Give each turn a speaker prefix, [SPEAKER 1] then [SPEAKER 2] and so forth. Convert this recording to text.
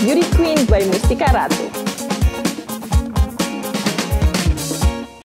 [SPEAKER 1] Beauty Queen by Mustika Ratu.